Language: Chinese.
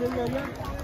有没有用？